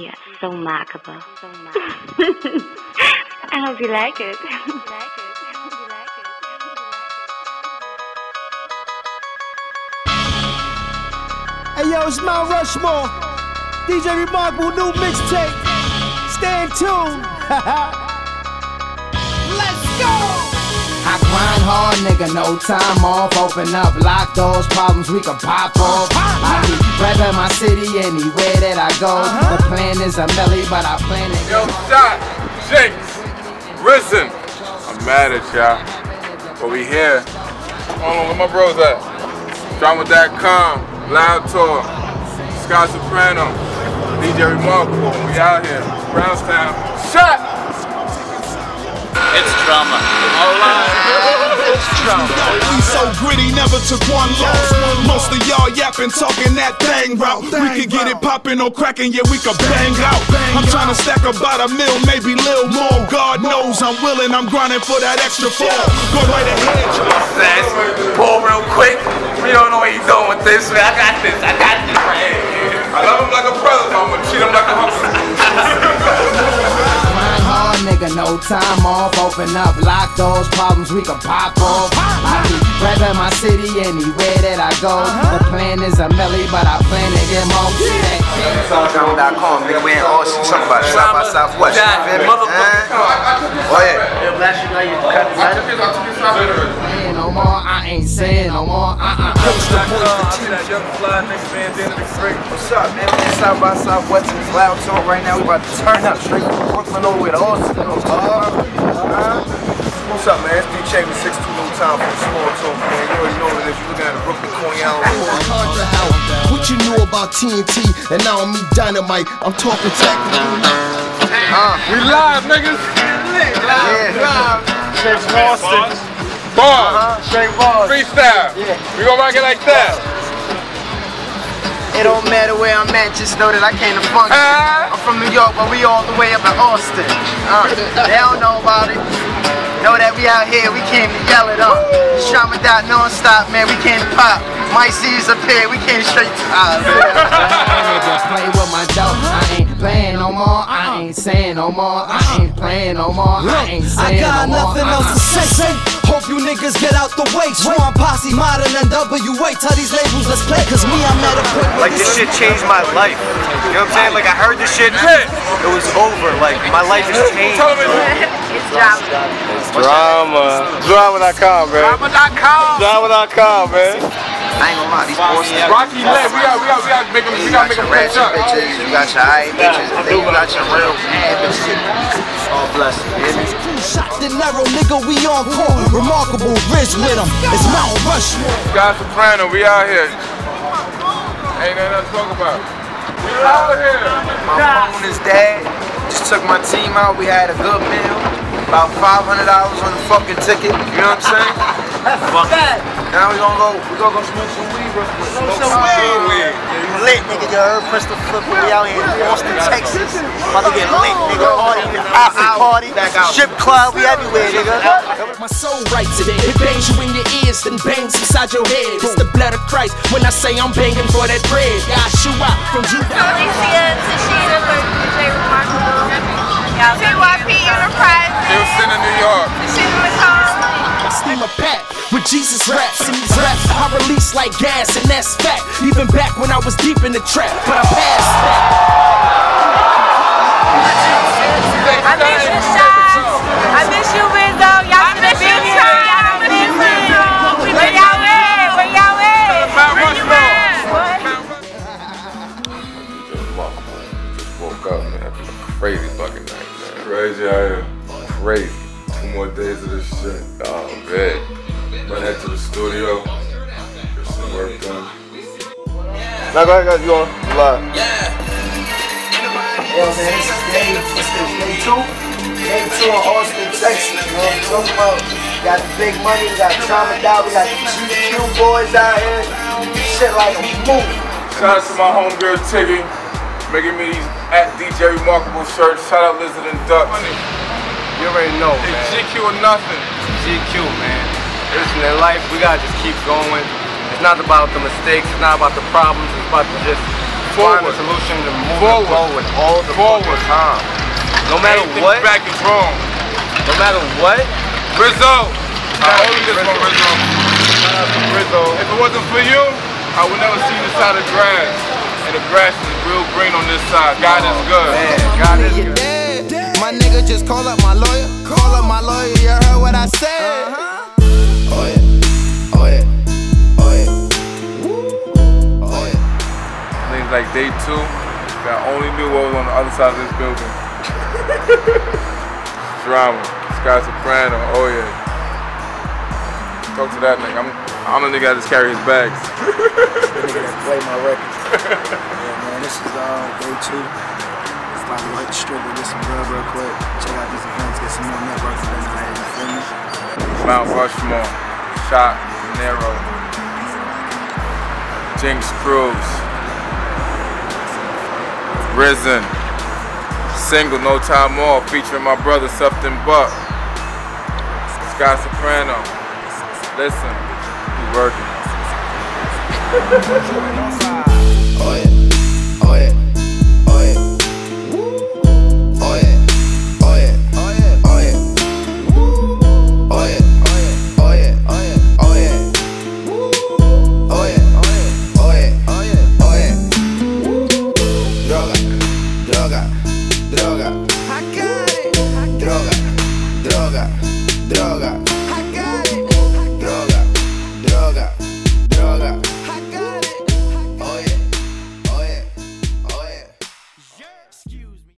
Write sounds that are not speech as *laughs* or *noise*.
Yeah, so remarkable. So. I hope you like it. Hey yo, it's Mount Rushmore. DJ Remarkable new mixtape. Stay in tune. *laughs* Let's go. I grind hard, nigga, no time off. Open up, lock doors, problems we can pop off. I be reppin' my city anywhere that I go. Uh-huh. The plan is a melly, but I plan it. Yo, Shot, Shakes, Risen. I'm mad at y'all. But we here. Hold on, where my bros at? Drama.com, Loud Tour, Sky Soprano, DJ Remarkable. We out here. Brownstown. Shot! It's drama. It's drama. We so gritty, never took one loss. Most of y'all yapping, talking that thing route. We could get it popping or cracking, yeah, we could bang out. I'm trying to stack about a mil, maybe little more. God knows I'm willing, I'm grinding for that extra four. Go right ahead. Says, pull real quick. We don't know what he's doing with this. Man. I got this. I got this right here. I love him like a brother, but I'm gonna treat him like a husband. Grind hard, nigga, no time off. Open up, lock doors, problems we can pop off. Uh-huh. I be reppin' my city anywhere that I go. Uh-huh. The plan is a melly, but I plan to get more. Yeah. Soundcloud.com, nigga, we ain't all shit talking about South by Southwest. You feel me? Motherfucker. Huh? Oh yeah. Saying no more, I ain't saying no more. Uh-uh. What's up, man? We in South by Southwest in Loud Talk right now. We about to turn up straight from Brooklyn all the way to Austin. Uh, uh. What's up, man? It's DJ with 62 No Time for the Small Talk, man. You already know what it is. You knew about TNT and now I'm me dynamite. I'm talking technical. Uh, We live, niggas. yeah. Bars. Straight bars. Freestyle. Yeah. We gonna rock it like that. It don't matter where I'm at, just know that I came to function. Ah. I'm from New York, but we all the way up in Austin. Uh, they don't know about it. Know that we out here, we came to yell it up. Trauma dot non-stop, man, we came to pop. My C's up here, we came straight to Just play with my dough. I ain't playing no more. I uh-uh. ain't saying no more. I uh-uh. ain't playing no more. I ain't saying got no more. I got nothing else uh-uh. to say. say. Hope you niggas get out the way. Swarm posse, modern and WA. Tell these labels, let's play. Cause me, I'm at a point Like this shit changed my life. You know what I'm saying? Like I heard this shit, it was over. Like my life has changed. Tell them It's drama. Drama. Drama.com, man. Drama.com. Drama.com, man. I ain't gonna lie, these Boston Rocky Leg, we got, we got, we got to make them, we You got got to make your them catch up. bitches, you got your high bitches, and then you got your real bad bitches. All blessed, you hear me? Shot the narrow nigga, we on call. Remarkable, rich with him. It's Mount Rushmore. Sky Soprano, we out here. Ain't nothing else to talk about. We out here. My phone is dead. Just took my team out. We had a good meal. About $500 on the fucking ticket. You know what I'm saying? Fuck. Now we gonna go. We gonna go smoke some weed real quick. Smoke some weed. Lit, nigga. You heard Crystal Flip. We out here in Austin, Texas. About to get lit, nigga. Party, after party, strip club. We everywhere, nigga. My soul writes it. It bangs you in your ears, then bangs inside your head. It's the blood of Christ. When I say I'm banging for that bread, I shoot out from Judah. Alicia Tashina for DJ Remarkable. TYP pack with Jesus raps and these raps I release like gas and that's fact. Even back when I was deep in the trap, but I passed that. I miss you, Shy. I miss you, Rizzo. Y'all miss you, Shy. I miss you. Where y'all at? Where y'all at? Where you at? Just woke up, man. After a crazy fucking night, man. Crazy I am. Crazy. Two more days of this shit. Oh, man. Run head to the studio. Get some work done. Now go ahead, guys. You on live. Yo, man, this is day, what's this, day two? Day two in Austin, Texas, man. We talking about, got the big money, we got Trauma Down, we got the GQ boys out here. Shit like a movie. Shout out to my homegirl Tiggy, making me these at DJ Remarkable shirts. Shout out Lizard and Duck. You already know, It's man. GQ or nothing. GQ, man. Listen, in life, we gotta just keep going. It's not about the mistakes, it's not about the problems, it's about to just find a solution to move Forward. forward all the Forward. fucking time. No matter Anything what, back is wrong. no matter what, Rizzo, I owe you this to one, Rizzo. shout out to Rizzo. If it wasn't for you, I would never see this side of grass. And the grass is real green on this side. God is oh, good. Man, God is good. dead. My nigga just call up my lawyer. Call up my lawyer, you heard what I said. Oh like day two, that only knew what was on the other side of this building. *laughs* Drama. Sky Soprano, oh yeah. Talk to that nigga. I'm, I'm the nigga that just carry his bags. *laughs* nigga that play my records. yeah, man, this is uh, day two. It's about to hit the strip and get some grub real quick. Check out these events, get some more networking than I had, you feel me? Mount Rushmore, Shot, Nero, Jinx Cruz, Risen, Single No Time Off featuring my brother Something Buck, Sky Soprano. Listen, we working. *laughs* droga, droga.